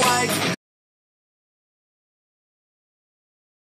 white.